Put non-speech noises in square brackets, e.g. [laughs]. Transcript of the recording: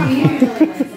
[laughs] he really.